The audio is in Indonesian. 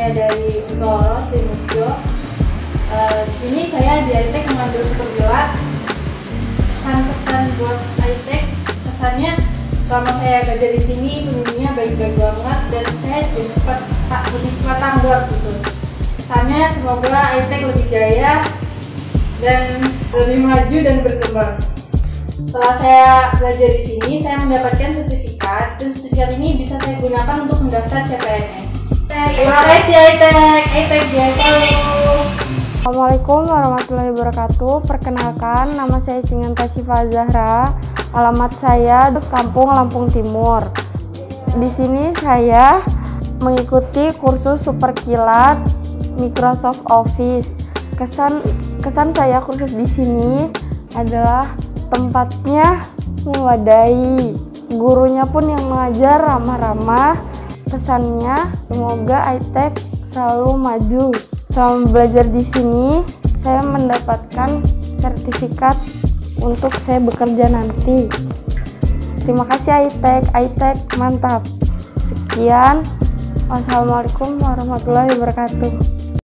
Saya dari Utoros di Musjo. Uh, saya di ITEK mengambil supergelar. Pesan-pesan buat ITEK, kesannya selama saya belajar di sini pembimbingnya baik-baik banget dan saya jadi cepat tak lebih cepat tanggap gitu. Kesannya semoga ITEK lebih jaya dan lebih maju dan berkembang. Setelah saya belajar di sini, saya mendapatkan sertifikat dan sertifikat ini bisa saya gunakan untuk mendaftar CPNS. Terima kasih ITEK, ITEK jaya selalu. Assalamualaikum warahmatullahi wabarakatuh. Perkenalkan, nama saya Singan Sifa Zahra. Alamat saya di Kampung Lampung Timur. Di sini saya mengikuti kursus super kilat Microsoft Office. Kesan kesan saya kursus di sini adalah tempatnya memadai. Gurunya pun yang mengajar ramah-ramah. Pesannya semoga ITEK selalu maju. Selama belajar di sini, saya mendapatkan sertifikat untuk saya bekerja nanti. Terima kasih ITEK, ITEK mantap. Sekian, wassalamualaikum warahmatullahi wabarakatuh.